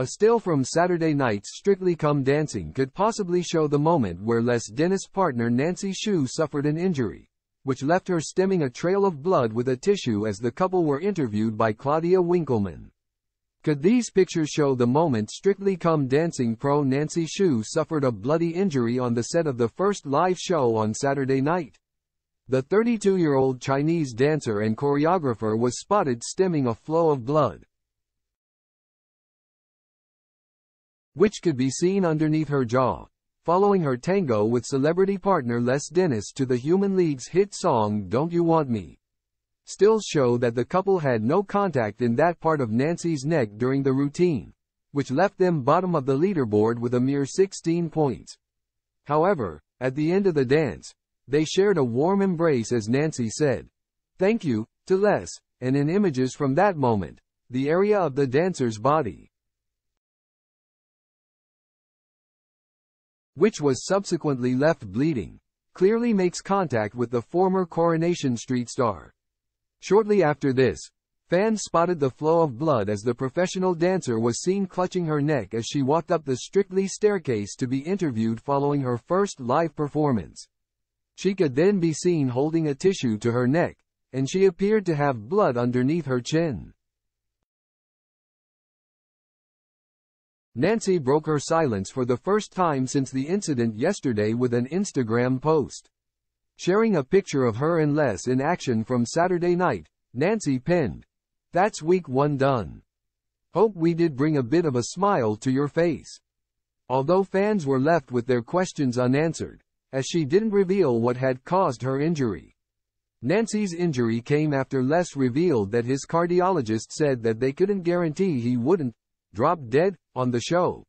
A still from Saturday night's Strictly Come Dancing could possibly show the moment where Les Dennis partner Nancy Xu suffered an injury, which left her stemming a trail of blood with a tissue as the couple were interviewed by Claudia Winkleman. Could these pictures show the moment Strictly Come Dancing pro Nancy Xu suffered a bloody injury on the set of the first live show on Saturday night? The 32-year-old Chinese dancer and choreographer was spotted stemming a flow of blood. Which could be seen underneath her jaw. Following her tango with celebrity partner Les Dennis to the Human League's hit song Don't You Want Me. Stills show that the couple had no contact in that part of Nancy's neck during the routine, which left them bottom of the leaderboard with a mere 16 points. However, at the end of the dance, they shared a warm embrace as Nancy said, Thank you, to Les, and in images from that moment, the area of the dancer's body, which was subsequently left bleeding, clearly makes contact with the former Coronation Street star. Shortly after this, fans spotted the flow of blood as the professional dancer was seen clutching her neck as she walked up the Strictly staircase to be interviewed following her first live performance. She could then be seen holding a tissue to her neck, and she appeared to have blood underneath her chin. Nancy broke her silence for the first time since the incident yesterday with an Instagram post. Sharing a picture of her and Les in action from Saturday night, Nancy penned, That's week one done. Hope we did bring a bit of a smile to your face. Although fans were left with their questions unanswered, as she didn't reveal what had caused her injury. Nancy's injury came after Les revealed that his cardiologist said that they couldn't guarantee he wouldn't drop dead on the show.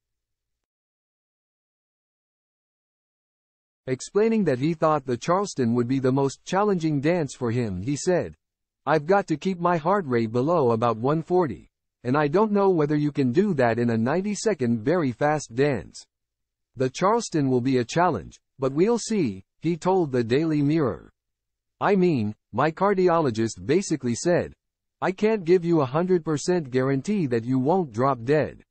Explaining that he thought the Charleston would be the most challenging dance for him he said, I've got to keep my heart rate below about 140, and I don't know whether you can do that in a 90 second very fast dance. The Charleston will be a challenge, but we'll see, he told the Daily Mirror. I mean, my cardiologist basically said, I can't give you a 100% guarantee that you won't drop dead.